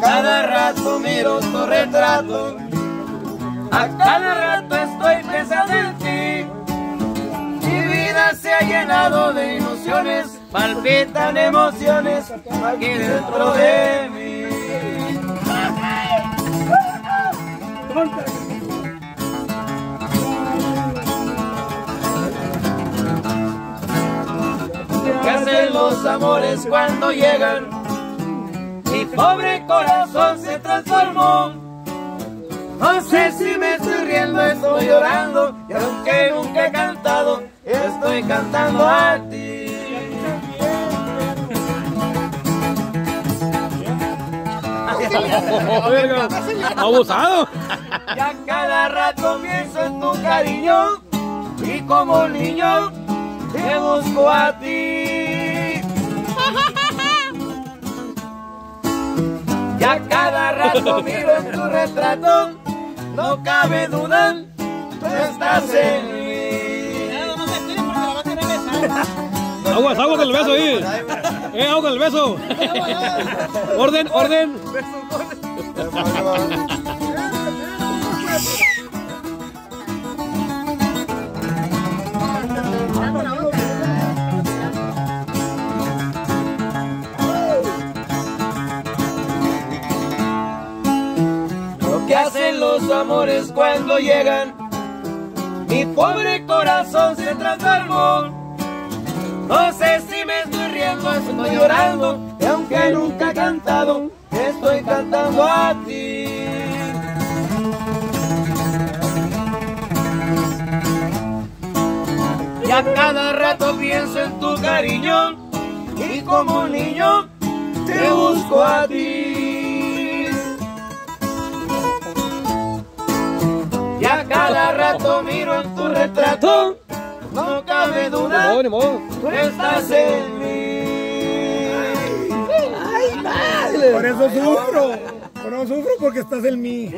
cada rato miro tu retrato. A cada rato estoy pensando en ti. Mi vida se ha llenado de ilusiones, palpitan emociones aquí dentro de mí. ¿Qué hacen los amores cuando llegan? Mi pobre corazón se transformó. No sé si me estoy riendo, estoy llorando. Y aunque nunca he cantado, estoy cantando a ti. Abusado. Ya cada rato pienso en tu cariño y como niño te busco a ti. Ya cada rato miro en tu retrato, no cabe duda, tú estás en mí. Aguas, agua con el beso ahí. Eh, agua con el beso. Orden, orden. Que hacen los amores cuando llegan, mi pobre corazón se transformó. No sé si me estoy riendo, estoy llorando, y aunque nunca he cantado, estoy cantando a ti. Y a cada rato pienso en tu cariño, y como niño te busco a ti. Rato miro en tu retrato, no cabe duda, No, ni modo. tú estás en mí. Por eso sufro. Por eso sufro porque estás en mí.